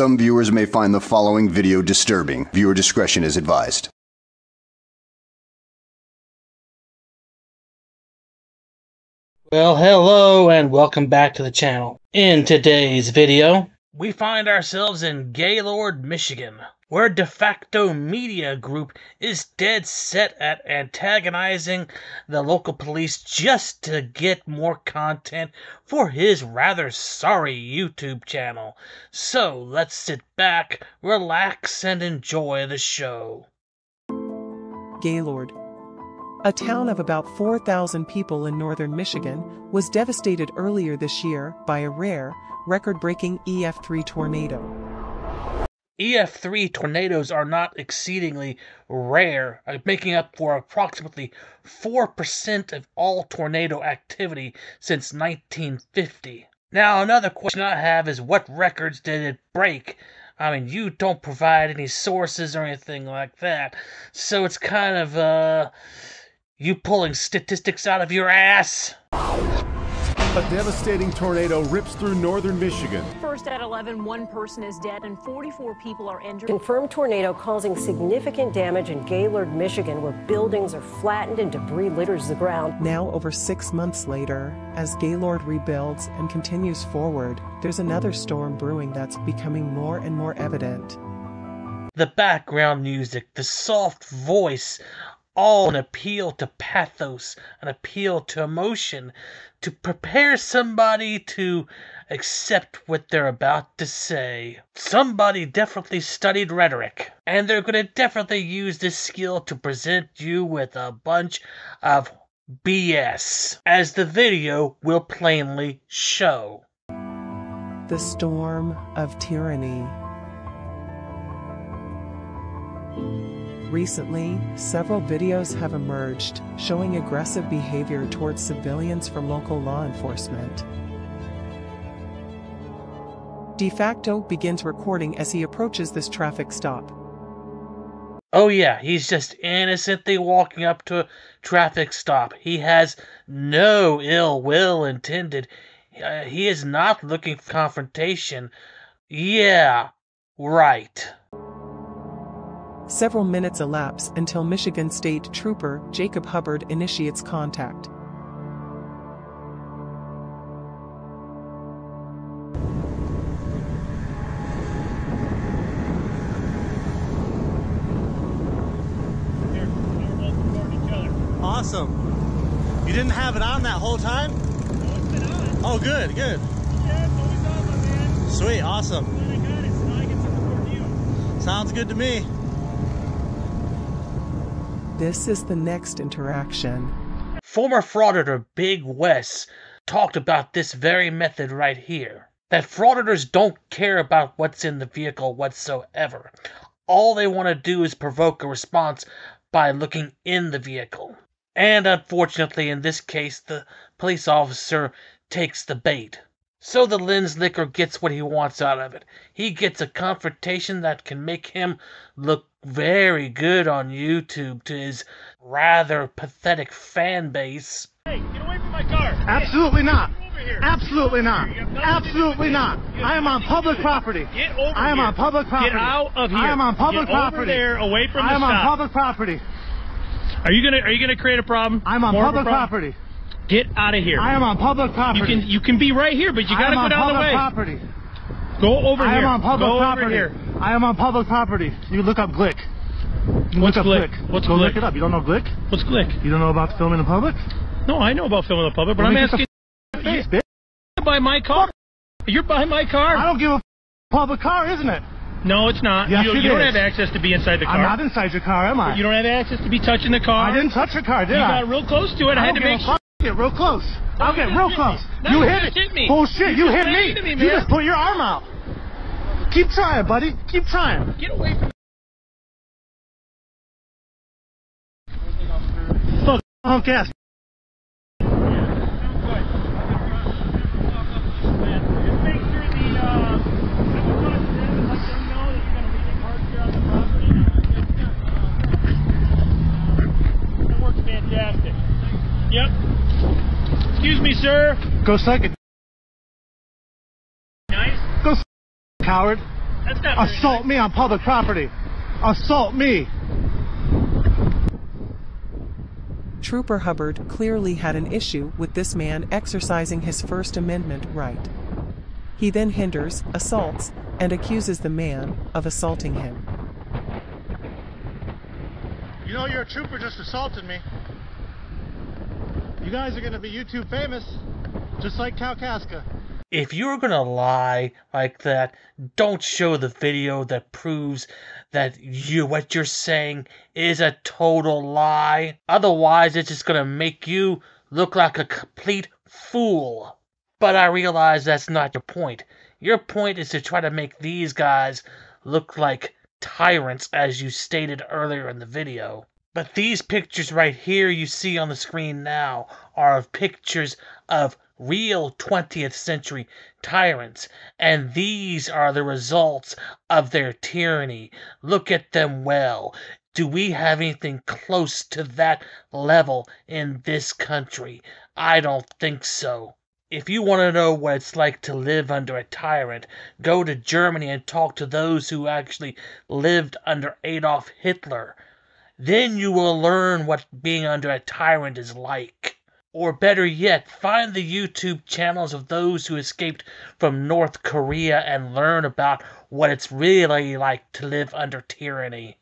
Some viewers may find the following video disturbing. Viewer discretion is advised. Well, hello and welcome back to the channel. In today's video, we find ourselves in Gaylord, Michigan, where De facto Media Group is dead set at antagonizing the local police just to get more content for his rather sorry YouTube channel. So let's sit back, relax, and enjoy the show. Gaylord. A town of about 4,000 people in northern Michigan was devastated earlier this year by a rare, record breaking EF3 tornado. EF3 tornadoes are not exceedingly rare, uh, making up for approximately 4% of all tornado activity since 1950. Now, another question I have is what records did it break? I mean, you don't provide any sources or anything like that, so it's kind of, uh, you pulling statistics out of your ass? A devastating tornado rips through northern Michigan. First at 11, one person is dead and 44 people are injured. Confirmed tornado causing significant damage in Gaylord, Michigan, where buildings are flattened and debris litters the ground. Now, over six months later, as Gaylord rebuilds and continues forward, there's another storm brewing that's becoming more and more evident. The background music, the soft voice, all an appeal to pathos, an appeal to emotion, to prepare somebody to accept what they're about to say. Somebody definitely studied rhetoric, and they're going to definitely use this skill to present you with a bunch of BS, as the video will plainly show. The storm of tyranny. Recently, several videos have emerged showing aggressive behavior towards civilians from local law enforcement. De facto begins recording as he approaches this traffic stop. Oh, yeah, he's just innocently walking up to a traffic stop. He has no ill will intended. Uh, he is not looking for confrontation. Yeah, right. Several minutes elapse until Michigan State Trooper Jacob Hubbard initiates contact. Awesome. You didn't have it on that whole time? Oh, good, good. Sweet, awesome. Sounds good to me. This is the next interaction. Former frauditor Big Wes talked about this very method right here. That frauditors don't care about what's in the vehicle whatsoever. All they want to do is provoke a response by looking in the vehicle. And unfortunately, in this case, the police officer takes the bait. So the lens licker gets what he wants out of it. He gets a confrontation that can make him look very good on YouTube to his rather pathetic fan base. Hey, get away from my car! Absolutely not. Get over here. Absolutely not. You have nothing to do Absolutely not. this. You have I am on nothing to do public property. Get over I am here. on public property. Get out of here. I am on public Get over property. there, away from I the am on public property. Are you gonna Are you gonna create a problem? I'm on More of a public problem? property. Get out of here. I am on public You property. can You can be right here, but you gotta am go on down the public way. property. Go over I here. I am on public go property. over here. I am on public property. You look up Glik. You What's look up Glik? What's Go Glik? look it up. You don't know Glik? What's Glik? You don't know about filming in public? No, I know about filming the public, but Well, I'm asking. face, bitch. You're by my car. You're by my car. I don't give a f- public car, isn't it? No, it's not. Yes, you it you don't have access to be inside the car. I'm not inside your car, am I? You don't have access to be touching the car. I didn't touch your car, did You I? got real close to it. I, I had to make sure. Get real close. I'll get real close. No, you you hit it. hit me. Bullshit. You You, hit me. me, You just put your arm out. Keep trying, buddy. Keep trying. Get away from. me. Fuck. Honk ass. Excuse me, sir. Go suck it. Nice. Go suck it, coward. That's not Assault nice. me on public property. Assault me. Trooper Hubbard clearly had an issue with this man exercising his First Amendment right. He then hinders, assaults, and accuses the man of assaulting him. You know your trooper just assaulted me. You guys are gonna be YouTube famous, just like Kalkaska. If you're gonna lie like that, don't show the video that proves that you what you're saying is a total lie. Otherwise, it's just gonna make you look like a complete fool. But I realize that's not your point. Your point is to try to make these guys look like tyrants, as you stated earlier in the video. But these pictures right here you see on the screen now are of pictures of real 20th century tyrants, and these are the results of their tyranny. Look at them well. Do we have anything close to that level in this country? I don't think so. If you want to know what it's like to live under a tyrant, go to Germany and talk to those who actually lived under Adolf Hitler. Then you will learn what being under a tyrant is like. Or better yet, find the YouTube channels of those who escaped from North Korea and learn about what it's really like to live under tyranny.